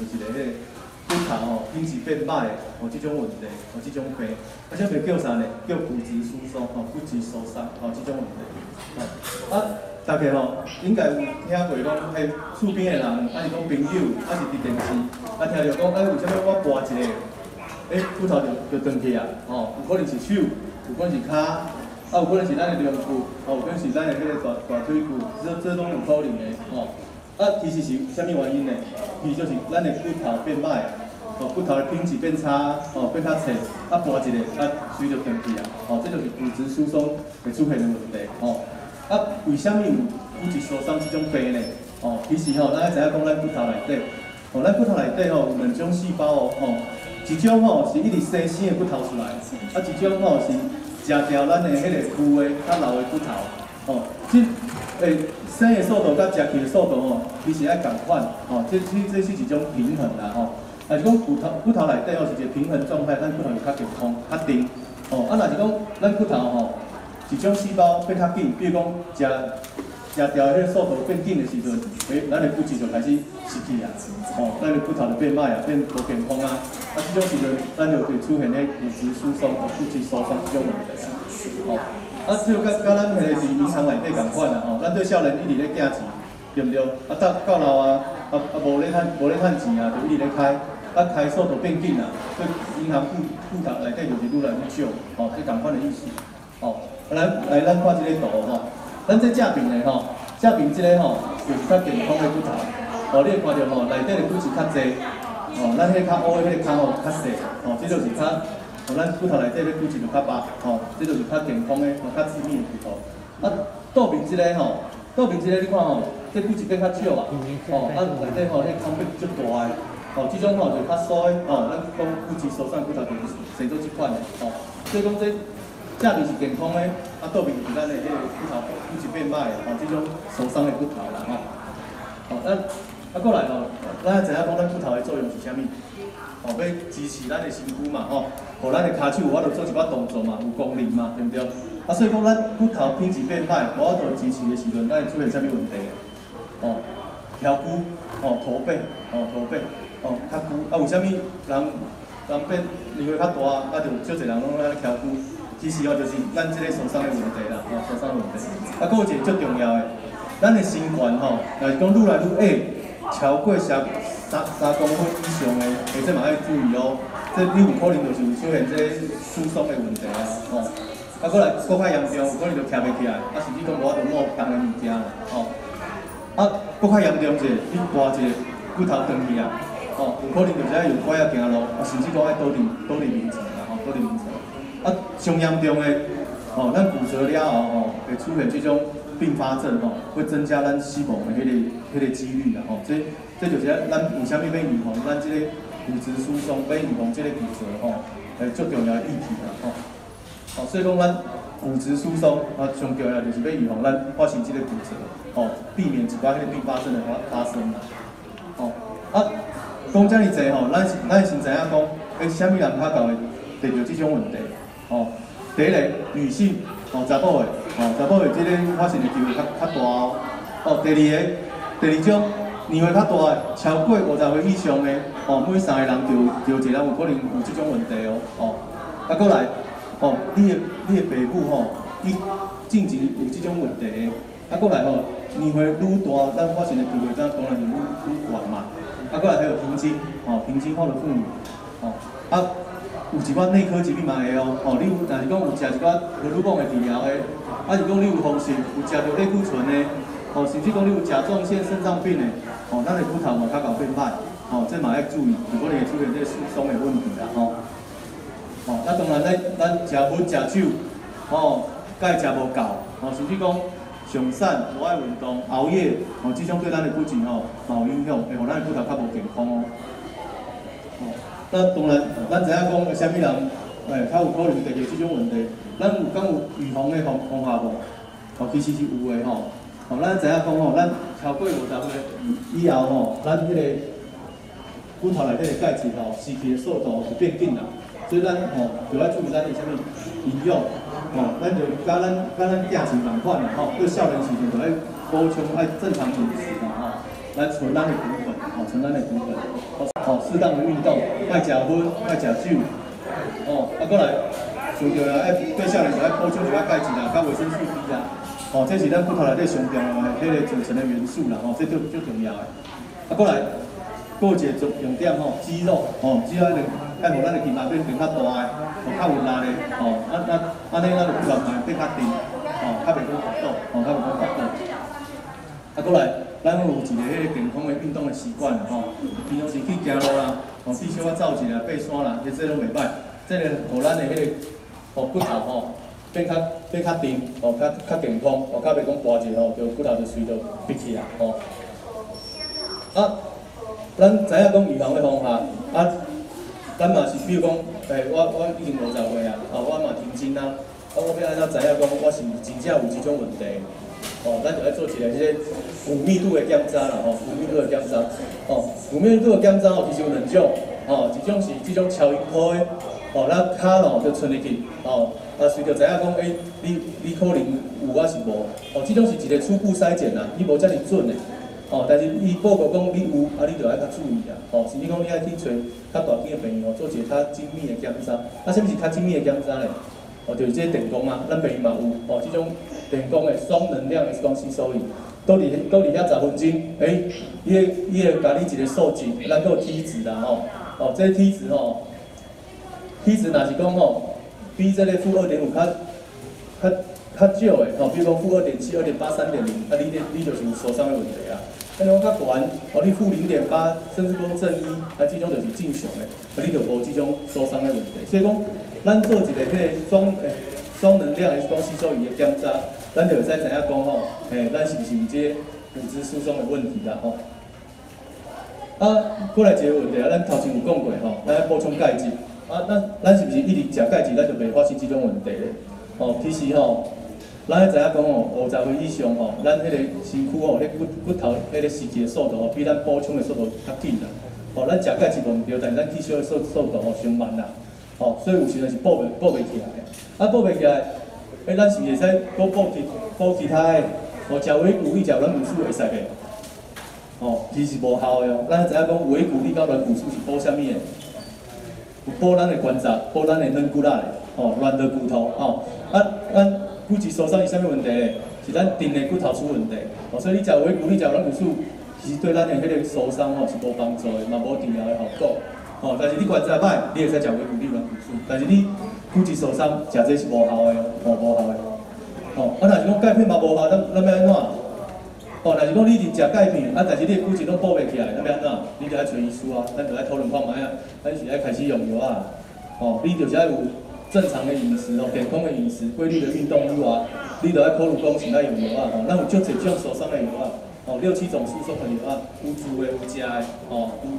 就是一个骨头吼品质变歹的吼即种问题，吼即种病，啊，这袂叫啥呢？叫骨质疏松吼，骨质疏松吼即种问题。啊，大家吼应该有听过讲，诶，厝边的人，还是讲朋友，还是伫电视，啊，听着讲，诶，为虾米我拔一个，诶，骨头就就断去啊？吼，有可能是手，有可能是骹。啊，有可能是咱的两骨，哦，有可能是咱的迄个大大腿骨，这这拢有可能的，哦。啊，其实是啥物原因呢？其实就是咱的骨头变歹，哦，骨头的品质变差，哦，变较脆，啊，拔一个，啊，水就断去啊，哦，这就是骨质疏松会出现的问题，哦。啊，为虾米有骨质疏松这种病呢？哦，其实吼，咱要知影讲咱骨头内底，哦，咱骨头内底吼有两种细胞哦，吼，一种吼是一直生新的骨头出来，啊，一种吼是。食掉咱的迄个旧的、较老的骨头，哦，即诶生的速度甲食去的速度吼，其实爱共款，哦，这这这是一种平衡啦，吼。啊是讲骨头骨头内底吼是一个平衡状态，咱骨头就较健康、较定，哦。啊，若是讲咱骨头吼，一种细胞变较紧，比如讲食食掉迄个速度变紧的时阵，诶，咱的骨质就开始失去啊，哦，咱的骨头就变歹啊，变无健康啊。啊，这种时阵，咱就会出现咧骨质疏松、骨质疏松这种问题。哦，啊，只有甲甲咱迄个是银行内底共款啊，吼，咱对少年一直咧寄钱，对毋对？啊，到到老啊，啊啊无咧趁无咧趁钱啊，就一直咧开，啊开速度变紧啦，所以银行户户头内底就是愈来愈少，哦，这共款的意思。哦，来来，咱看即个图吼，咱这正面的吼，正面这个吼就是较健康的骨头，哦，你会看到吼，内底的骨质较济，哦，咱迄个较乌的迄个骹吼较细，哦，这就是较。哦，咱骨头内底咧骨质就较白，吼，这就是较健康的，吼，较致命的骨头。啊，倒面即个吼，倒面即个你看吼，这骨质变较少啊，吼，啊内底吼，迄空变足大诶，吼，这种吼就较疏诶，吼，咱讲骨质疏松骨头就是生做即款的，吼。所以讲这正面是健康的，啊倒面就是咱的迄个骨头骨质变歹的，吼，这种受伤的骨头啦，吼。好，咱啊过来吼，咱知影讲咱骨头的作用是啥物？哦，要支持咱的身躯嘛，吼，互咱的骹手有法度做一寡动作嘛，有功能嘛，对毋对？啊，所以讲咱骨头品质变歹，无法度支持的时阵，咱会出现啥物问题？哦，腰骨，哦，驼背，哦，驼背，哦，脚骨，啊，为啥物人人变年岁较大，啊，就少侪人拢咧翘骨？其实哦，就是咱即个受伤的问题啦，哦，受伤问题。啊，佫有一个最重要的，咱的身悬吼，若是讲愈来愈矮，超过三。三三公分以上的，或者嘛要注意哦。这你有可能就是出现这输送的问题啊，吼。啊，过来，搁较严重，有可能就站袂起来，啊，甚至讲无法度摸重的物件啦，吼。啊，搁较严重者，你拔一个骨头断去啊，吼，有可能就是要用拐仔行路，啊，甚至讲要倒伫倒伫眠床啦，吼，倒伫眠床。啊，上严重的，吼，咱骨折了后，吼，会出现这种。并发症吼，会增加咱死亡的迄个迄个几率啦吼，这这就是咱有啥物要预防咱这个骨质疏松，要预防这个骨折吼，诶最重要的议题啦吼。好，所以讲咱骨质疏松啊，上重要就是要预防咱发生这个骨折，吼，避免一寡迄个并发症的发发生啦。吼，啊，讲遮尔济吼，咱是咱先知影讲，诶，啥物人较会得着这种问题？吼，第一个女性。哦，查甫的，哦，查甫的，即个发生的机会较较大哦。哦，第二个，第二种年岁较大，超过五十岁以上的，哦，每三个人就就一人有可能有即种问题哦。哦，啊，过来，哦，你的你的爸母吼，伊近前有即种问题，啊，过来吼，年岁愈大，咱发生的机会当然就愈愈悬嘛。啊，过来还有平均，哦，平均后的妇女，哦，啊。有一寡内科疾病嘛会哦，吼，你有，但是讲有食一寡荷尔蒙的治疗的，啊是讲你有风湿，有食着类固醇的，吼，甚至讲你有甲状腺、肾脏病的，吼，咱的骨头嘛较搞变歹，吼，这嘛要注意，如果你会出现这疏松的问题啦，吼，吼，那当然咱咱食薰食酒，吼，钙食无够，吼，甚至讲上散、无爱运动、熬夜，吼，这种对咱的骨质吼有影响，会互咱的骨头较无健康哦。那当然，咱知影讲，虾米人，诶，较有可能得着即种问题，咱有敢有预防的方方法无？哦，其实是有诶吼。哦，咱知影讲吼，咱超过五十岁以后吼，咱迄个骨头内底的钙质吼，失去的速度是变紧啦。所以咱吼，就要注意咱的虾米营养，吼，咱就甲咱甲咱定时同款啦吼，对少年时阵就要补充爱正常饮食啦吼，来存咱的骨粉，吼，存咱的骨粉。哦，适当的运动，爱食荤，爱食酒，哦，啊，过来，除着啊，哎对少年就爱补充一下钙质啦，甲维生素 D 啦，哦，这是咱骨头内底上重要的迄个组成的元素啦，哦，这最最重要的。啊，过来，过节重重点吼，肌肉，哦，肌肉爱爱互咱的肩膀变变较大的，哦，较有力的，哦，啊啊，安尼咱的骨头变较定，哦，较袂讲滑倒，哦，较袂讲滑倒。过来。咱有一个迄个健康的运动的习惯吼，平常时去行路啦，吼，至少要走一下爬山啦，这拢袂歹。这个互咱的迄个吼骨头吼变较变较定，吼较较健康，吼较袂讲跋者吼，就骨头就随着闭起来吼。啊，咱知影讲预防的方法，啊，咱嘛是比如讲，诶，我我已经五十岁啊，啊，我嘛停经啊，啊，我要安怎知影讲我是真正有即种问题？哦，咱就要做一个这些骨密度的检查啦，吼，骨密度的检查，哦，骨密度的检查哦，其实有两种，哦，一种是这种超音波的，哦，咱骹咯就存入去，哦，啊，随着知影讲，诶，你你可能有啊是无，哦，这种是一个初步筛检啦，伊无遮尔准的，哦，但是伊报告讲你有，啊，你就要较注意啊，哦，甚至讲你爱去找较大间的病院哦，做一个较精密的检查，啊，什么是较精密的检查咧？哦，就是这电工啊，咱病院嘛有，哦，这种。电工的双能量的光吸收仪，都离都离遐十分钟，诶，伊会伊会甲你一个数据，咱有体值啦吼，哦，这梯值吼，梯值若是讲吼，比这个负二点五较较较少的，吼，比如讲负二点七、二点八、三点零，啊，你你你就是有受伤的问题啊。那如果较悬，哦，你负零点八，甚至讲正一，啊，这种就是正常的，啊，你就无这种受伤的问题。所以讲，咱做一个迄个双诶双能量 X 光吸收仪的检查。咱就再知影讲吼，诶，咱是毋是有这骨质疏松的问题啦吼？啊，过来一个问题啊，咱头前有讲过吼，咱要补充钙质，啊，咱咱是毋是一直食钙质，咱就袂发生这种问题咧？吼，其实吼，咱要知影讲吼，五十岁以上吼，咱迄个身躯吼，迄骨骨头迄个时期的速度吼，比咱补充的速度较紧啦。吼，咱食钙质无毋对，但是咱吸收的速速度吼上慢啦。吼，所以有时阵是补袂补袂起来的，啊，补袂起来。诶，咱是会使补补其补其他诶，哦，食维骨力、食软骨素会使个，哦，其实无效诶哦。咱知影讲维骨力甲软骨素是补啥物诶？有补咱诶关节，补咱诶软骨力，哦，软的骨头，哦，啊，咱骨质疏松是啥物问题咧？是咱定诶骨头出问题，哦，所以你食维骨力、食软骨素，其实对咱诶迄个受伤吼是无帮助诶，嘛无治疗诶效果，哦，但是你关节歹，你会使食维骨力、软骨素，但是你骨质受伤，食这是无效的哦，无效的。哦，啊，若是讲钙片嘛无效，咱咱要安怎？哦，若是讲你直食钙片，啊，但是你骨质拢补袂起来，咱要安怎？你就要找医师啊，咱就爱讨论看卖啊，咱是爱开始用药啊。哦，你就是要有正常的饮食哦，健康的饮食，规律的运动以外，你就要考虑讲是要用药啊。哦，咱有足侪种受伤的药啊，哦，六七种疏松的药啊，有煮的，有食的，哦。有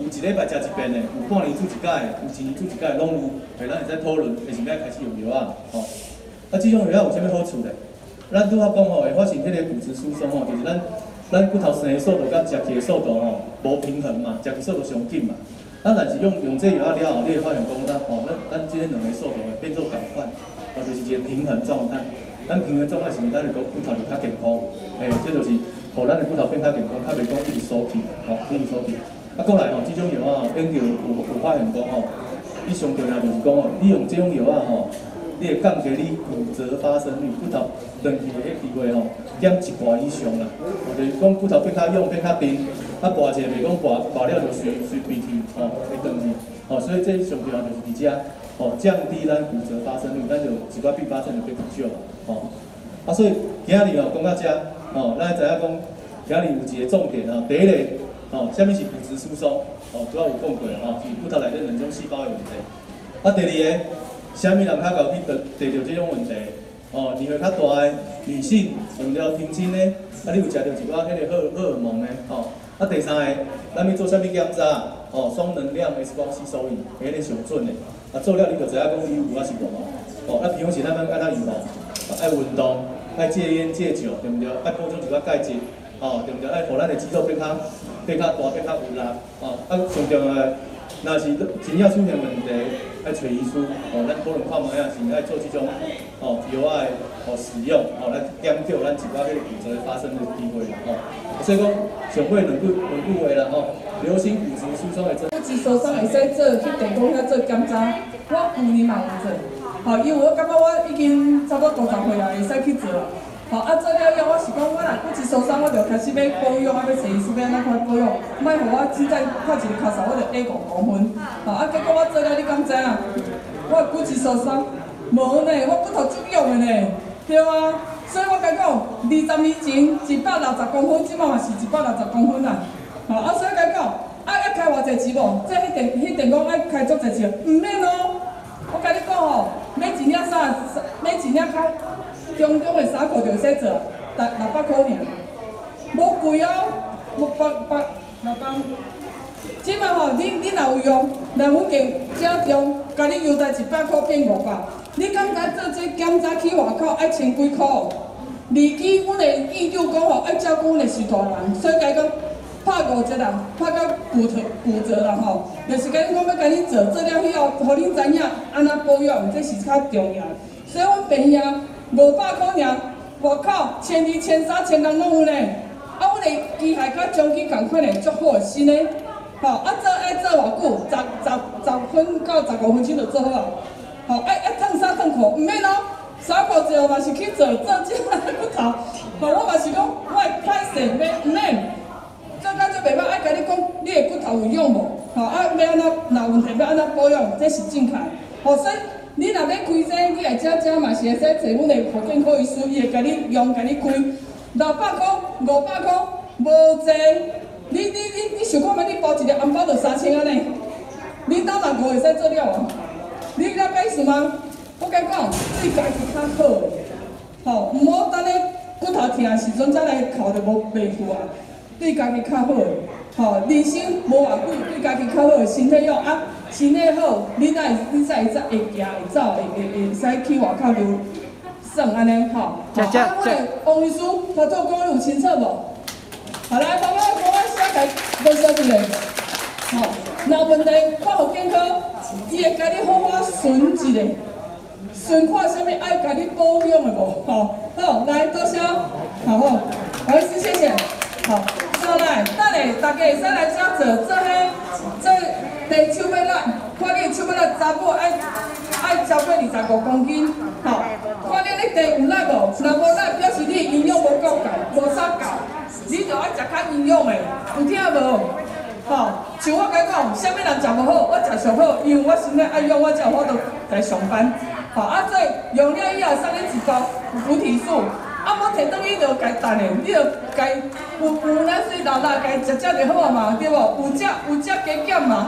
有一礼拜食一遍的，有半年做一届的，有一年做一届，拢有。诶，咱会使讨论，是要开始用药啊，吼。啊，这种药有啥物好处咧？咱拄好讲吼，会发生迄个骨质疏松吼，就是咱咱骨头生的速度甲食起的速度吼无平衡嘛，食起速度上紧嘛。啊，但是用用这药了后，你会发现讲咱吼，咱咱即个两个速度会变做共款，哦，就是一个平衡状态。咱平衡状态是毋是咱个骨头就较健康？诶，这就是，互咱的骨头变较健康，较袂讲一直缩起，吼，一直缩起。啊，过来吼，这种药啊，研究有有发现讲吼，你上重要就是讲哦，你用这种药啊吼，你会降低你骨折发生率，骨头断去的迄机会吼，减一半以上啦。就是讲骨头变较勇，变较硬，啊，拔者袂讲拔拔了就随随便去，吼，会断去。吼，所以这上重要就是伫遮，吼，降低咱骨折发生率，咱就一寡并发症就变少啦，吼。啊，所以今日哦讲到遮，吼，咱知影讲今日有一个重点啊，第一个。哦，下面是骨质疏松，哦，主要有讲过哦，是骨头内底两种细胞的问题。啊，第二个，虾米人较高去得得到这种问题？哦，年岁较大的女性用了停经呢，啊，你有食到一寡迄个荷荷尔蒙呢？哦，啊，第三个，咱要做虾米检查？哦，双能量 X 光吸收仪，迄个上准的。啊，做了你就知影讲伊有啊是无？哦，啊，平常时咱要按怎预防？爱运动，爱戒烟戒酒，对不对？爱补充一寡钙质。哦，对不对？爱互咱的肌肉变较变较大，变较有力。哦，啊，上重要的，若是真要出现问题，爱找医师。哦，咱可能看卖啊，是爱做这种哦药啊，哦使用，哦来减少咱一寡迄个骨折发生的机会啦。哦，所以讲上尾两句两句话啦，哦。流行骨质疏松的症。骨质疏松会使做去电工遐做检查，我去年嘛有做，吼，因为我感觉我已经差不多五十岁啊，会使去做。啊做了以后，我是讲我若骨质疏松，我就开始要保养，啊要找医师要安怎款保养，莫互我凊彩看一个咳嗽，我就跌五公分。啊结果我做了，你敢知影？我骨质疏松，无呢，我骨头足弱的呢，对啊。所以我甲讲，二十年前一百六十公分，即嘛嘛是一百六十公分啦。吼，啊，所以甲讲，啊要开偌济钱无？即迄电迄电工要开足济钱，毋免哦。我甲你讲吼，买一领衫，买一领较中中的衫裤就会使做，六六百块尔，无贵哦，六百百六百。即摆吼，你你若有用，若阮计正中，甲你优待一百块变五百。你感觉做这检查去外口爱千几块？二期阮的研究讲吼，爱照顾阮的是大人，所以讲拍五折啦，拍到骨折骨折啦吼，就是讲我要甲你做，做了以后，互你知影安怎保养，这是较重要。所以阮病呀，五百块尔，外口千二、千三、千人拢有咧。啊，阮的机械甲中期共款的，足好新的。吼，啊做爱做偌久？十十十分到十五分钟就做好啊。吼，爱爱烫衫烫裤，毋免咯。衫裤最后嘛是去做做即个骨头。吼，我嘛是讲，我会歹势，免免。爸爸，爱甲你讲，你的骨头有用无？吼，啊要安怎？若问题要安怎保养？这是正确。吼，所以你若要开这，你来遮遮嘛是会使找阮的保健科医师，伊会甲你用，甲你开。六百块、五百块，无济。你你你你想看觅？你包一个红包就三千安尼？你兜若五会使做了啊？你了解意思吗？我甲讲，对家己较好，吼，毋好等咧骨头疼时阵再来哭着无袂赴啊。对家己较好，吼，人生无偌久，对家己较好，身体要啊，身体好，你才会你才会会行会走会会会使去外口溜，算安尼吼。好，啊，我的王医师，他做讲有清楚无？好来，帮我帮我写台，多写一个，好，那问题看护健康。伊会甲你好好询一下，询看啥物爱甲你保养的无？吼，好，来多谢，好好，不好意思，谢谢，好，来，等下大家会使来遮做，做迄做地手要力，看你手要力查某爱爱超过二十五公斤，吼，看你你地有力无？若无力，表示你营养无够够，无啥够，你就爱食较营养的，有听无？吼，像我甲讲，啥物人食无好，我食上好，因为我身体爱用，我才有法度来上班。吼，啊，所以用了以后送你一包菩提素，啊，无摕倒去就该等的，你就该有有咱水老啦，该食食就好啊嘛，对无？有食有食加减嘛。